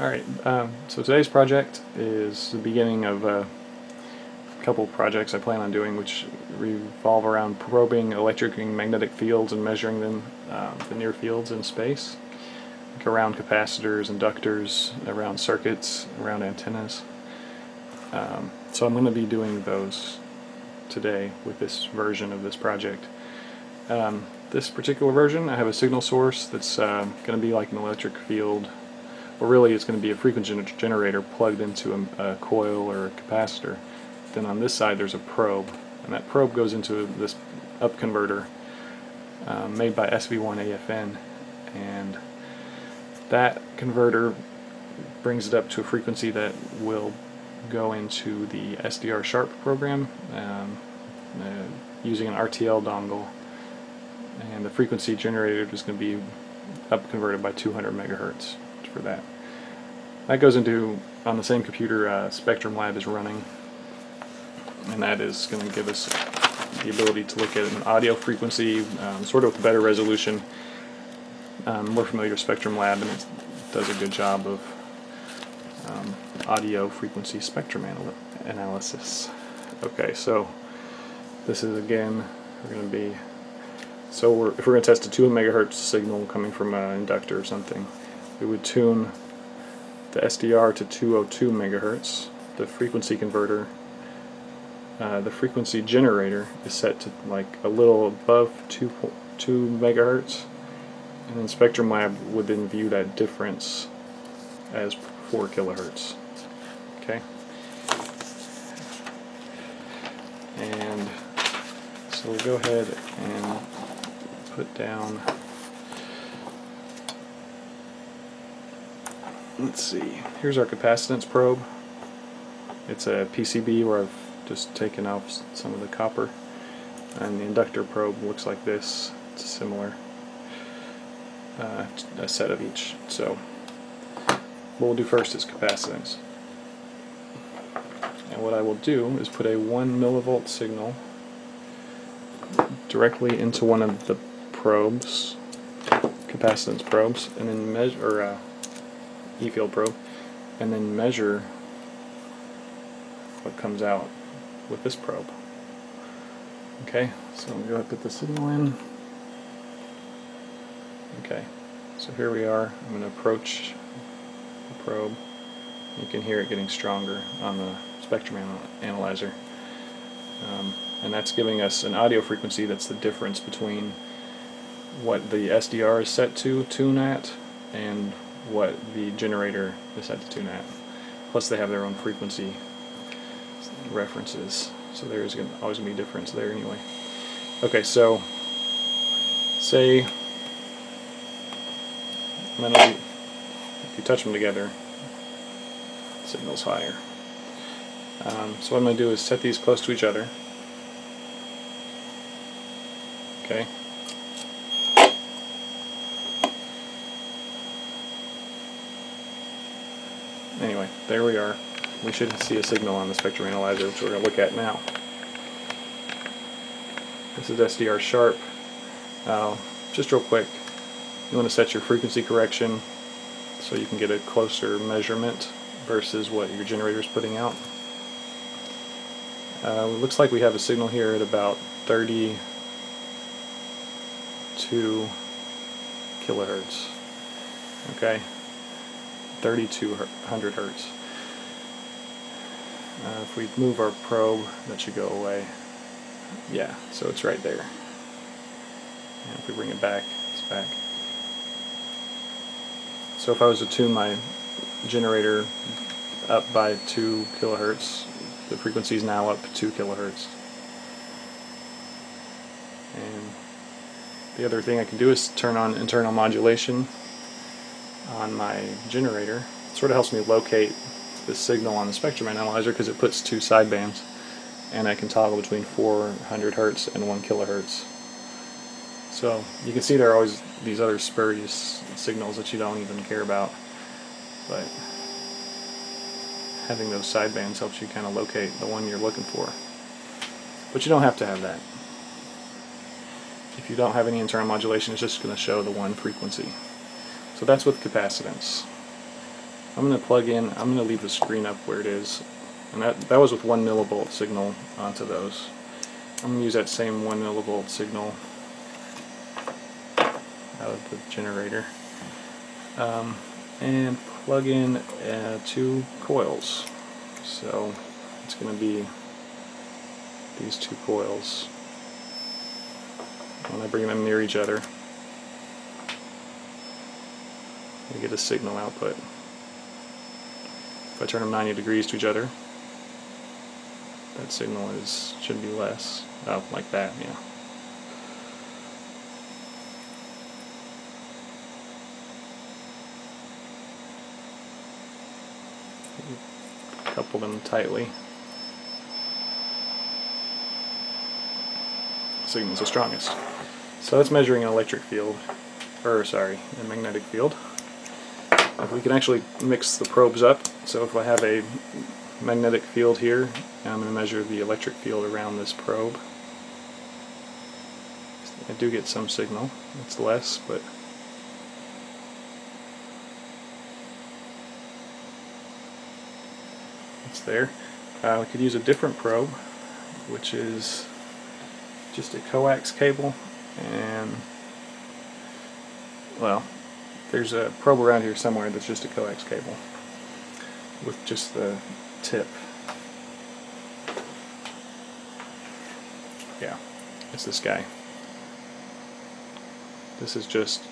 Alright, um, so today's project is the beginning of a couple projects I plan on doing which revolve around probing electric and magnetic fields and measuring them, um, the near fields in space, like around capacitors, inductors, around circuits, around antennas. Um, so I'm going to be doing those today with this version of this project. Um, this particular version I have a signal source that's uh, going to be like an electric field well really it's going to be a frequency generator plugged into a, a, coil or a capacitor. Then on this side there's a probe, and that probe goes into this up converter uh, made by SV1AFN, and that converter brings it up to a frequency that will go into the SDR Sharp program um, uh, using an RTL dongle, and the frequency generated is going to be up converted by 200 megahertz for that. That goes into, on the same computer uh, Spectrum Lab is running, and that is going to give us the ability to look at an audio frequency, um, sort of with better resolution. Um, we're familiar with Spectrum Lab, and it does a good job of um, audio frequency spectrum anal analysis. Okay, so this is again, we're going to be, so we're, if we're going to test a 2 megahertz signal coming from an inductor or something, we would tune the SDR to 202 megahertz. The frequency converter, uh, the frequency generator is set to like a little above 2, 2 megahertz. And then Spectrum Lab would then view that difference as 4 kilohertz. Okay? And so we'll go ahead and put down let's see, here's our capacitance probe. It's a PCB where I've just taken off some of the copper. And the inductor probe looks like this. It's similar. Uh, a set of each. So what we'll do first is capacitance. And what I will do is put a 1 millivolt signal directly into one of the probes, capacitance probes, and then measure, uh, E-field probe and then measure what comes out with this probe. Okay, so I'm going to put the signal in. Okay, so here we are. I'm going to approach the probe. You can hear it getting stronger on the spectrum anal analyzer. Um, and that's giving us an audio frequency that's the difference between what the SDR is set to tune at and what the generator is set to tune at. Plus they have their own frequency references, so there's gonna, always going to be a difference there anyway. Okay, so say if you touch them together, signal's higher. Um, so what I'm going to do is set these close to each other. Okay, Anyway, there we are. We should see a signal on the spectrum analyzer, which we're going to look at now. This is SDR Sharp. Uh, just real quick, you want to set your frequency correction so you can get a closer measurement versus what your generator is putting out. Uh, looks like we have a signal here at about 32 kilohertz. Okay, 3200 hertz. Uh, if we move our probe, that should go away. Yeah, so it's right there. And if we bring it back, it's back. So if I was to tune my generator up by 2 kilohertz, the frequency is now up 2 kilohertz. And the other thing I can do is turn on internal modulation on my generator. It sort of helps me locate the signal on the spectrum analyzer because it puts two sidebands and I can toggle between 400 hertz and 1 kilohertz. So you can see there are always these other spurious signals that you don't even care about but having those sidebands helps you kind of locate the one you're looking for. But you don't have to have that. If you don't have any internal modulation, it's just going to show the one frequency. So that's with capacitance. I'm going to plug in, I'm going to leave the screen up where it is. And that, that was with 1 millivolt signal onto those. I'm going to use that same 1 millivolt signal out of the generator. Um, and plug in uh, two coils. So it's going to be these two coils. When I bring them near each other, I get a signal output. If I turn them 90 degrees to each other, that signal is should be less. Oh, like that, yeah. Couple them tightly. Signal's the strongest. So that's measuring an electric field, or sorry, a magnetic field. We can actually mix the probes up. So if I have a magnetic field here, I'm going to measure the electric field around this probe. I do get some signal. It's less, but it's there. Uh, we could use a different probe, which is just a coax cable, and well, there's a probe around here somewhere that's just a coax cable with just the tip. Yeah, it's this guy. This is just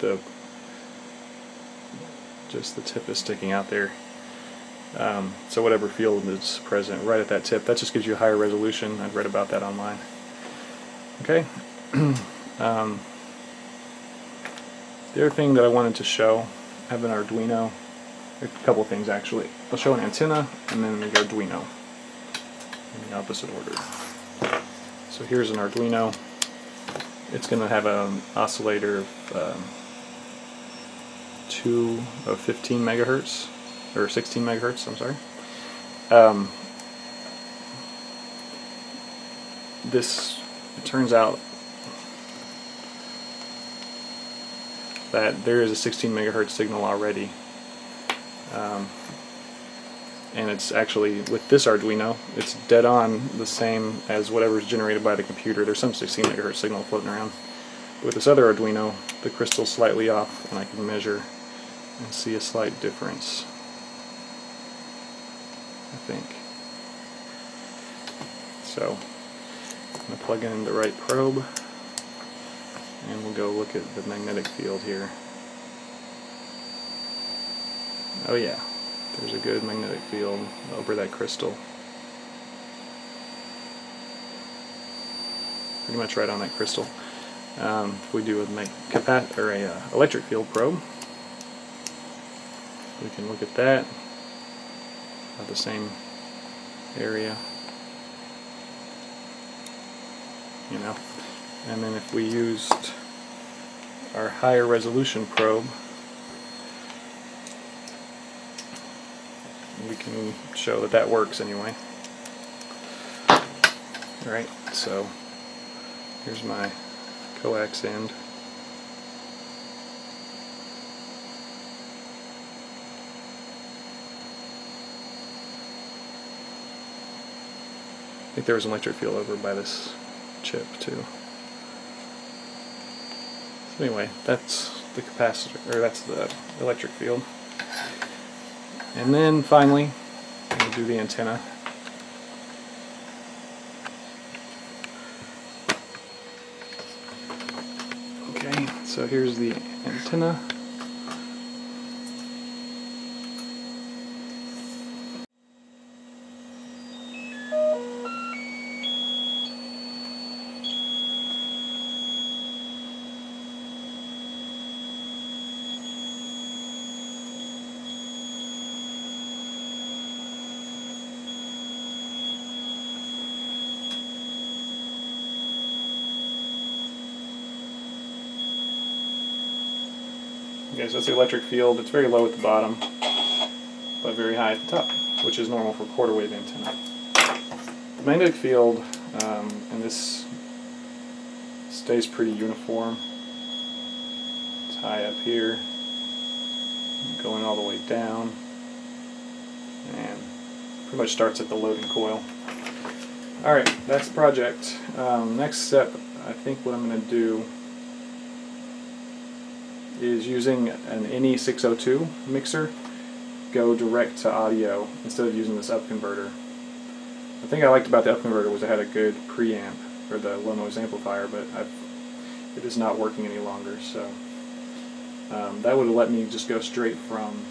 the just the tip is sticking out there. Um, so whatever field is present right at that tip, that just gives you a higher resolution. I've read about that online. Okay. um, the other thing that I wanted to show, I have an Arduino, a couple things actually. I'll show an antenna and then the Arduino in the opposite order. So here's an Arduino. It's going to have an oscillator of um, 2 of 15 megahertz, or 16 megahertz, I'm sorry. Um, this, it turns out that there is a 16 megahertz signal already. Um, and it's actually, with this Arduino, it's dead on the same as whatever is generated by the computer. There's some 16 megahertz signal floating around. But with this other Arduino, the crystal's slightly off, and I can measure and see a slight difference. I think. So, I'm going to plug in the right probe and we'll go look at the magnetic field here. Oh yeah, there's a good magnetic field over that crystal. Pretty much right on that crystal. Um, if we do a capac or a uh, electric field probe, we can look at that at the same area. You know, and then if we used our higher resolution probe, we can show that that works anyway. Alright, so here's my coax end. I think there was an electric field over by this chip too. Anyway, that's the capacitor, or that's the electric field. And then finally, we'll do the antenna. Okay, so here's the antenna. Okay, so that's the electric field. It's very low at the bottom, but very high at the top, which is normal for quarter wave antenna. The magnetic field um, in this stays pretty uniform. It's high up here, going all the way down, and pretty much starts at the loading coil. Alright, that's the project. Um, next step, I think what I'm going to do is using an NE602 mixer, go direct to audio instead of using this up converter. The thing I liked about the up converter was it had a good preamp for the low noise amplifier, but I've, it is not working any longer, so um, that would have let me just go straight from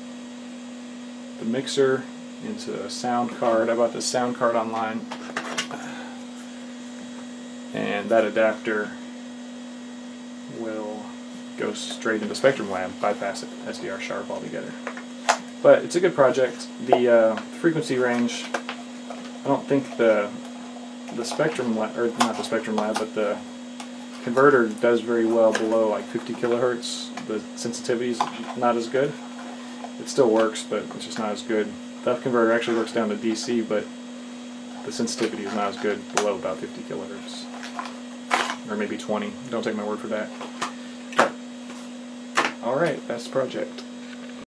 the mixer into a sound card. I bought this sound card online, and that adapter will go straight into Spectrum Lab, bypass it, SDR Sharp altogether. But it's a good project. The uh, frequency range, I don't think the the Spectrum Lab, or not the Spectrum Lab, but the converter does very well below like 50 kilohertz. The sensitivity is not as good. It still works, but it's just not as good. The up converter actually works down to DC, but the sensitivity is not as good below about 50 kilohertz. Or maybe 20. Don't take my word for that. Alright, the project.